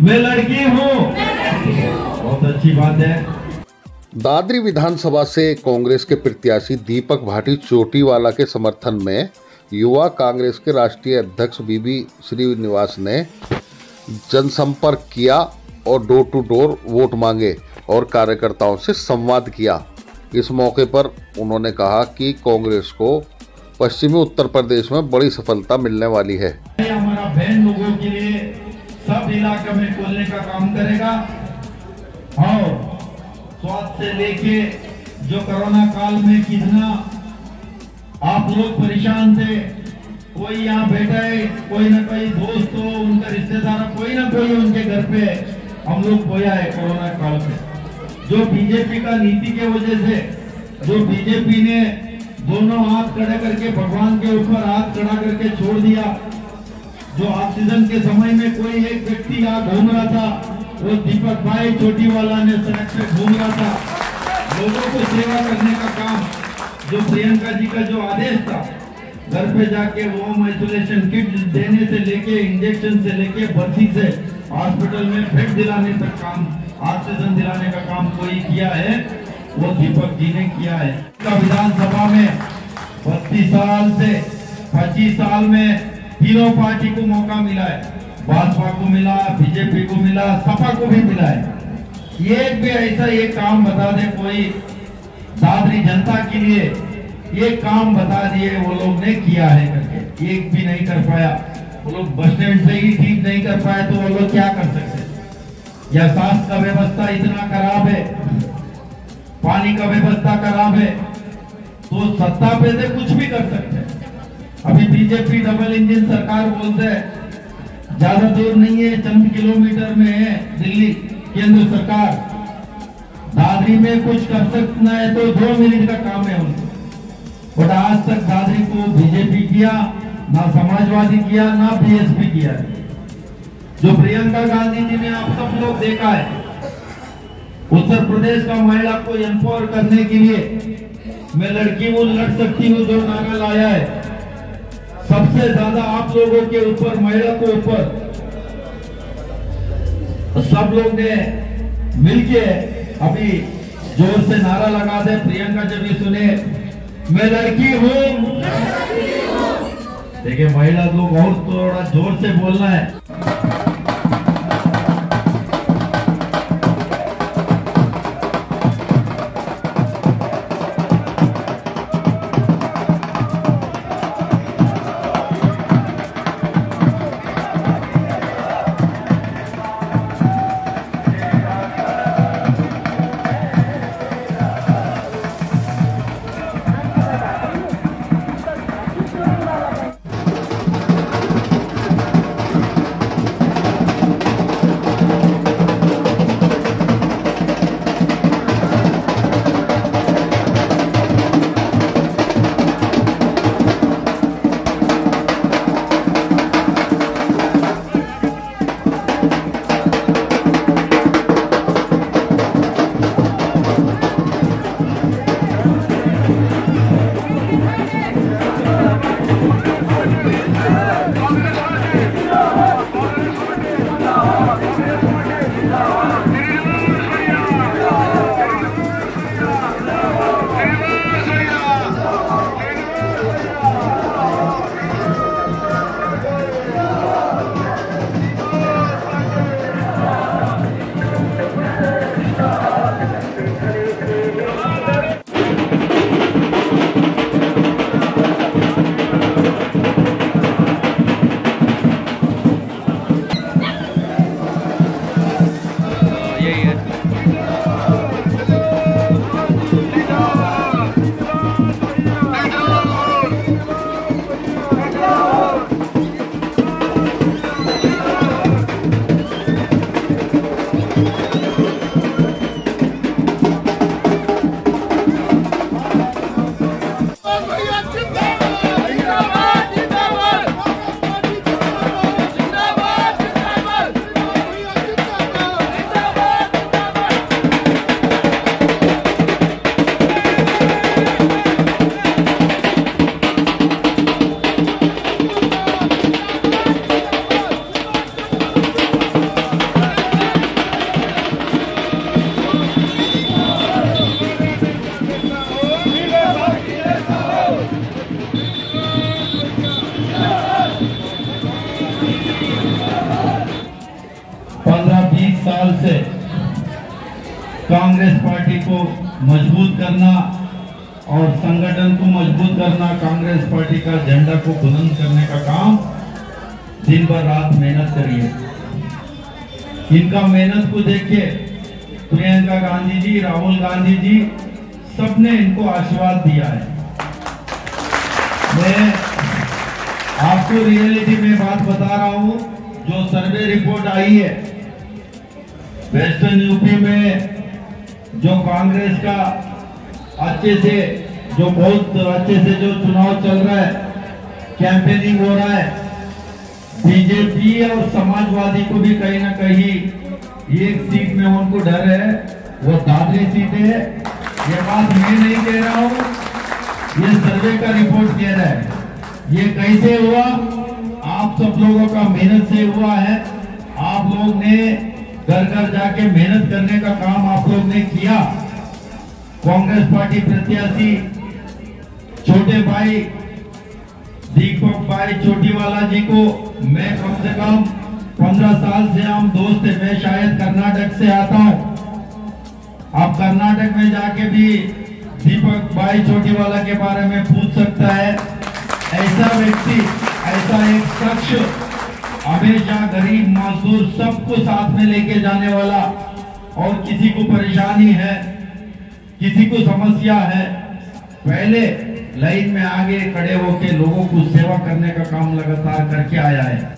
मैं लड़की हूँ। बहुत अच्छी बात है। दादरी विधानसभा से कांग्रेस के प्रत्याशी दीपक भाटी चोटीवाला के समर्थन में युवा कांग्रेस के राष्ट्रीय अध्यक्ष बीबी श्रीनिवास ने जनसंपर्क किया और डोर टू डोर वोट मांगे और कार्यकर्ताओं से संवाद किया। इस मौके पर उन्होंने कहा कि कांग्रेस को पश्चिमी उत्तर प्रदेश में बड़ी सफलता मिलने वाली है। हमारा बहन लोगों के लिए सब इलाके में खोलने का काम करेगा। और स्वास्थ्य से लेके जो कोरोना काल में कितना आप लोग परेशान थे, कोई यहाँ बैठा है, कोई ना कोई दोस्त हो, उनका रिश्तेदार कोई ना कोई उनके घर पे हम लोग खोया है कोरोना काल में जो बीजेपी का नीति के वजह से, जो बीजेपी ने दोनों हाथ खड़े करके भगवान के ऊपर हाथ खड़ा करके छोड़ दिया जो ऑक्सीजन के समय में कोई एक व्यक्ति यहाँ घूम रहा था, वो दीपक भाई छोटी वाला ने सड़क पे घूम रहा था। लोगों को सेवा करने का काम, जो प्रियंका जी का जो आदेश था, घर पे जाके होम आइसोलेशन किट देने से लेके इंजेक्शन से लेके, भर्ती से हॉस्पिटल में बेड दिलाने तक काम ऑक्सीजन दिलाने का काम कोई किया है, वो दीपक जी ने किया है। विधानसभा में बत्तीस साल से, पच्चीस साल में तीनों पार्टी को मौका मिला है। भाजपा को मिला, बीजेपी को मिला, सपा को भी मिला है। एक भी ऐसा ये काम बता दे कोई दादरी जनता के लिए। ये काम बता दिए वो लोग ने किया है करके। एक भी नहीं कर पाया। वो लोग बस स्टैंड से ही ठीक नहीं कर पाए तो वो लोग क्या कर सकते या स्वास्थ्य का व्यवस्था इतना खराब है? पानी का व्यवस्था खराब है? तो सत्ता पे से कुछ भी कर सकते हैं। अभी बीजेपी डबल इंजन सरकार बोलते हैं। ज़्यादा दूर नहीं है, चंद किलोमीटर में है दिल्ली, केंद्र सरकार। दादरी में कुछ कर सकना है तो दो मिनट का काम है उनको। बट आज तक दादरी को बीजेपी किया, ना समाजवादी किया, ना बीएसपी किया जो प्रियंका गांधी जी ने आप सब लोग देखा है, उत्तर प्रदेश का महिला को एम्पावर करने के लिए मैं लड़की वो लड़ सकती हूँ जो नारा लाया है। सबसे ज़्यादा आप लोगों के ऊपर, महिला के ऊपर। सब लोग ने मिलके अभी ज़ोर से नारा लगा दे। प्रियंका जब ये सुने, मैं लड़की हूँ। देखिए, महिला लोग और थोड़ा ज़ोर से बोलना है। पंद्रह बीस साल से कांग्रेस पार्टी को मज़बूत करना और संगठन को मज़बूत करना कांग्रेस पार्टी का झंडा को बुलंद करने का काम दिन भर रात मेहनत करिए। इनका मेहनत को देखिए, प्रियंका गांधी जी, राहुल गांधी जी, सबने इनको आशीर्वाद दिया है। मैं आपको रियलिटी में बात बता रहा हूँ, जो सर्वे रिपोर्ट आई है वेस्टर्न यूपी में, जो कांग्रेस का अच्छे से, जो बहुत अच्छे से जो चुनाव चल रहा है कैंपेनिंग हो रहा है बीजेपी और समाजवादी को भी कहीं ना कहीं एक सीट में उनको डर है, वो दादरी सीट है। ये बात मैं नहीं कह रहा हूँ, ये सर्वे का रिपोर्ट कह रहा है। ये कैसे हुआ? आप सब लोगों का मेहनत से हुआ है। आप लोग ने घर घर जाके मेहनत करने का काम आप लोग ने किया। कांग्रेस पार्टी प्रत्याशी छोटे भाई, दीपक भाई छोटीवाला जी को मैं कम से कम पंद्रह साल से हम दोस्त है। मैं शायद कर्नाटक से आता हूँ। आप कर्नाटक में जाके भी दीपक भाई छोटीवाला के बारे में पूछ सकता है। ऐसा व्यक्ति, ऐसा एक शख्स हमेशा गरीब मजदूर सबको साथ में लेके जाने वाला और किसी को परेशानी है, किसी को समस्या है, पहले लाइन में आगे खड़े होकर लोगों को सेवा करने का काम लगातार करके आया है।